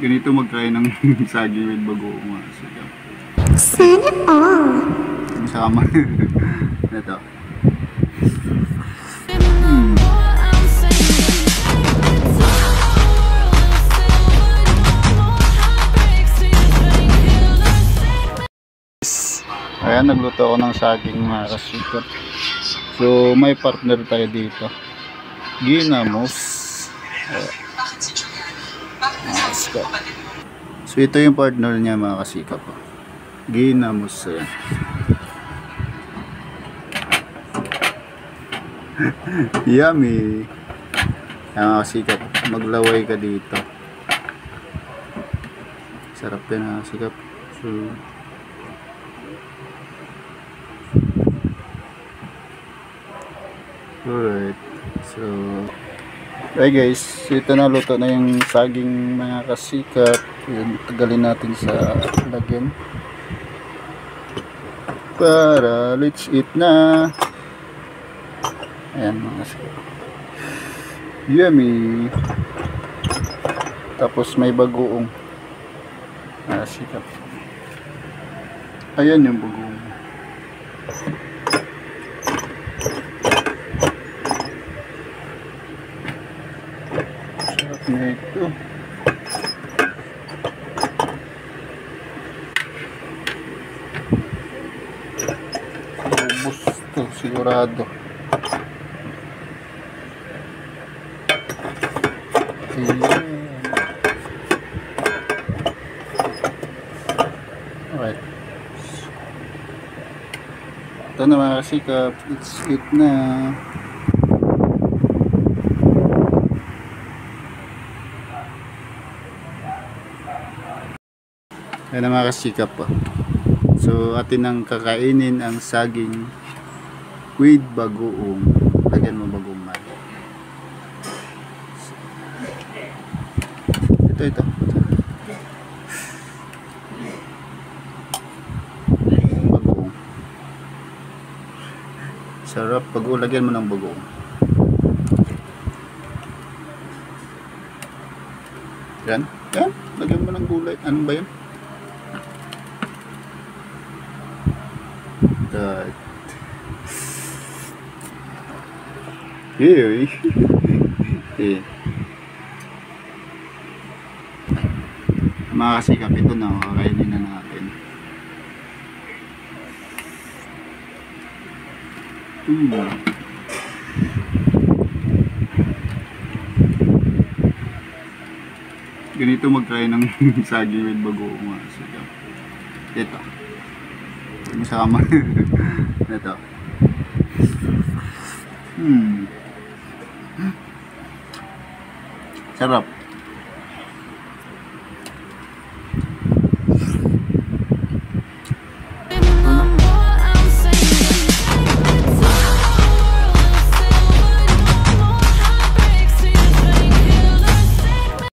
ganito magkain ng saging with bagoong mga sigaw. Sana all. Sama. Ito. Ayan, nagluto ako ng saging mga kasikot. So, may partner tayo dito. Ginamos. Ayan. Mga kasikot. So, ito yung partner niya mga kasikot. Ginamos. Ayan. Yummy. Ayan mga kasikot. Maglaway ka dito. Sarap din mga kasikot. So, Alright. So, Hey guys, ito na luto na yung saging mga kasikat. Yun, tagalin natin sa lagyan. Para let's eat na. Ayan mga kasikat. Yummy. Tapos may bagoong. Ah, sikat. Ayan yung bagoong. Sarap na ito. Ubus to, sigurado. Ayan. Alright. Ito na mga kasikap. Let's eat na. Yan ang mga kasikap po. So, atin ang kakainin ang saging with bagoong. Lagyan mo bagoong man. Ito, ito. Bagoong. Sarap. Bagoong. Lagyan mo ng bagoong. Yan. Yan. Lagyan mo ng gulay. Anong ba yan? Right. Here. eh. Mga kasikap ito na, kakainin na natin. Hmm. Ganito magkain ng saging with bagoong mga kasikap. Ito. Masama. Ito. Hmm. Sarap.